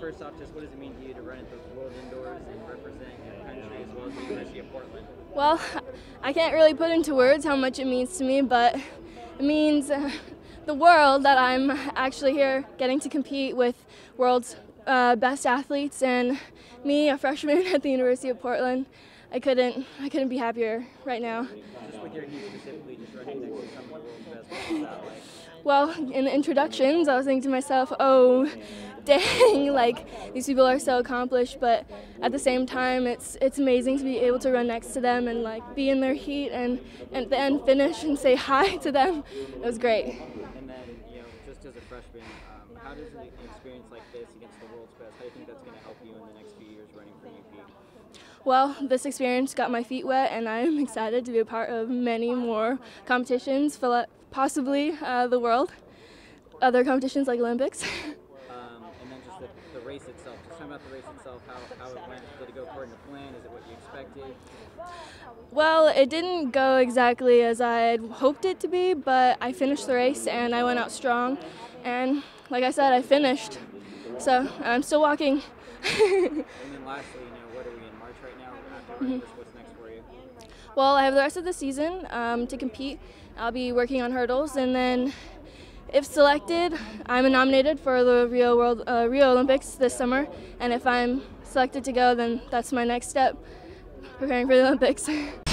First off, just what does it mean to you to run at the World Indoors and represent your country as well as the University of Portland? Well, I can't really put into words how much it means to me, but it means uh, the world that I'm actually here getting to compete with world's uh, best athletes and me, a freshman at the University of Portland. I couldn't I couldn't be happier right now. Just with your heat specifically, just running next to some of the world's best, what was that like? Well, in the introductions, I was thinking to myself, oh, dang, like these people are so accomplished, but at the same time, it's it's amazing to be able to run next to them and like be in their heat and, and at the end finish and say hi to them. It was great. And then, you know, just as a freshman, um, how does an experience like this against the world's best, how do you think that's going to help you in the next few years running for UP? Well, this experience got my feet wet, and I'm excited to be a part of many more competitions, possibly uh, the world, other competitions like Olympics. Um, and then just the, the race itself. Just talk about the race itself, how, how it went. Did it go according to plan? Is it what you expected? Well, it didn't go exactly as I had hoped it to be, but I finished the race and I went out strong. And like I said, I finished. So I'm still walking. And then lastly, you know, what are we in March well, I have the rest of the season um, to compete. I'll be working on hurdles, and then if selected, I'm nominated for the Rio World uh, Rio Olympics this summer. And if I'm selected to go, then that's my next step, preparing for the Olympics.